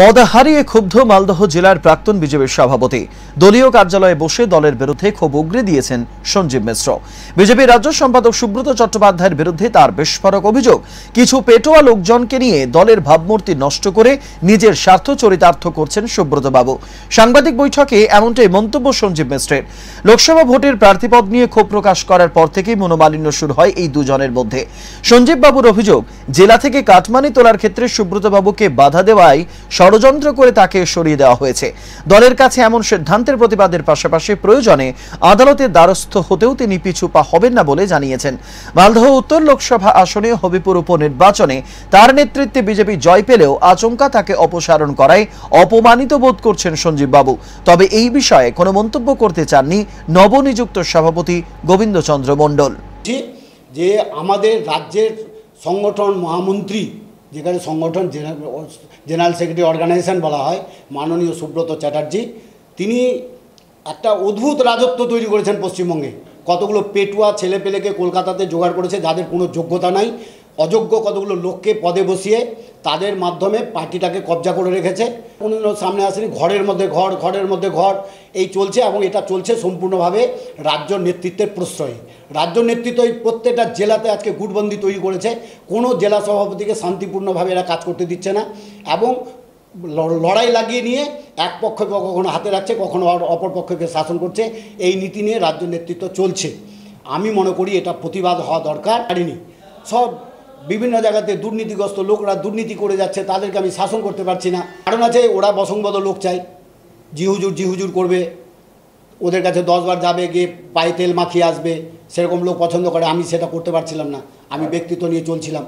পদ হারিয়ে ক্ষুব্ধ মালদহ জেলার প্রাক্তন বিজেপির সভাপতি। দলীয় কার্যালয়ে বসে দলের বিরুদ্ধে ক্ষোভ উগরে দিয়েছেন সঞ্জীব মিশ্র। বিজেপি রাজ্য সম্পাদক সুব্রত চট্টোপাধ্যায়ের বিরুদ্ধে তার বিস্ফোরক অভিযোগ, কিছু পেটোয়া লোকজনকে নিয়ে দলের ভাবমূর্তি নষ্ট করে নিজের স্বার্থ চরিতার্থ করছেন সুব্রত বাবু সাংবাদিক বৈঠকে এমনটাই মন্তব্য সঞ্জীব মিশ্রের। লোকসভা ভোটের প্রার্থীপদ নিয়ে ক্ষোভ প্রকাশ করার পর থেকেই মনোমালিন্য শুরু হয় এই দুজনের মধ্যে। সঞ্জীব বাবুর অভিযোগ, জেলা থেকে কাটমানি তোলার ক্ষেত্রে সুব্রত বাবুকে বাধা দেওয়ায় ষড়যন্ত্র করে তাকে সরিয়ে দেওয়া হয়েছে। দলের কাছে এমন সিদ্ধান্তের প্রতিবাদের পাশাপাশি প্রয়োজনে আদালতের দ্বারস্থ হতেও তিনি পিছু পা হবেন না বলে জানিয়েছেন। মালদহ উত্তর লোকসভা আসনে হবিপুর উপনির্বাচনে তার নেতৃত্বে বিজেপি জয় পেলেও আচমকা তাকে অপসারণ করায় অপমানিত বোধ করছেন সঞ্জীব বাবু। তবে এই বিষয়ে কোনো মন্তব্য করতে চাননি নবনিযুক্ত সভাপতি গোবিন্দচন্দ্র মণ্ডল। যে আমাদের রাজ্যের সংগঠন মহামন্ত্রী যেখানে সংগঠন জেনারেল সেক্রেটারি অর্গানাইজেশন বলা হয়, মাননীয় সুব্রত চ্যাটার্জি, তিনি একটা অদ্ভুত রাজত্ব তৈরি করেছেন পশ্চিমবঙ্গে। কতগুলো পেটুয়া ছেলে পেলেকে কলকাতাতে জোগাড় করেছে, যাদের কোনো যোগ্যতা নাই। অযোগ্য কতগুলো লোককে পদে বসিয়ে তাদের মাধ্যমে পার্টিটাকে কবজা করে রেখেছে। কোনো সামনে আসেনি। ঘরের মধ্যে ঘর, ঘরের মধ্যে ঘর। এই চলছে এবং এটা চলছে সম্পূর্ণভাবে রাজ্য নেতৃত্বের প্রশ্রয়ে। রাজ্য নেতৃত্ব এই প্রত্যেকটা জেলাতে আজকে গুটবন্দি তৈরি করেছে। কোনো জেলা সভাপতিকে শান্তিপূর্ণভাবে এরা কাজ করতে দিচ্ছে না এবং লড়াই লাগিয়ে নিয়ে এক পক্ষকে কখনো হাতে রাখছে, কখনো অপর পক্ষকে শাসন করছে। এই নীতি নিয়ে রাজ্য নেতৃত্ব চলছে। আমি মনে করি এটা প্রতিবাদ হওয়া দরকার। পারিনি। সব বিভিন্ন জায়গাতে দুর্নীতিগ্রস্ত লোকরা দুর্নীতি করে যাচ্ছে তাদেরকে আমি শাসন করতে পারছি না। কারণ আছে ওরা বসংবদ লোক চাই। জিহুজুর জিহুজুর করবে। ওদের কাছে দশবার যাবে গিয়ে পায়ে তেল মাখিয়ে আসবে। সেরকম লোক পছন্দ করে আমি সেটা করতে পারছিলাম না। আমি ব্যক্তিত্ব নিয়ে চলছিলাম।